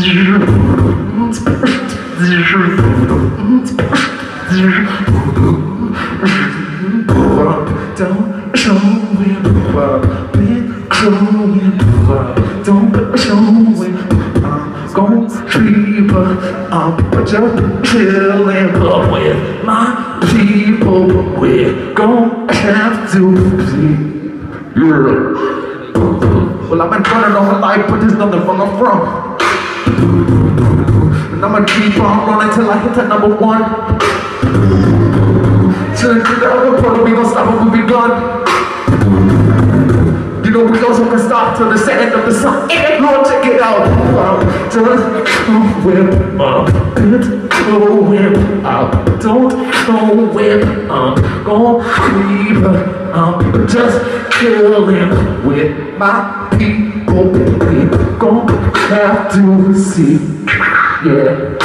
Don't show me up, big crowing up. Don't show me I'm gon' creep up, but you're with my people. We're gon' have to sleep. Well, I've been running all my life, but there's nothing where I'm from. And I'ma keep on running till I hit that number one. Till the other part, we gon' stop when we begun. You know we also can stop till the end of the song. And Lord, check it out. Just whip up, it go whip up. Don't go whip up, go creep up. Just chillin' with my people. We gonna have to see. Yeah.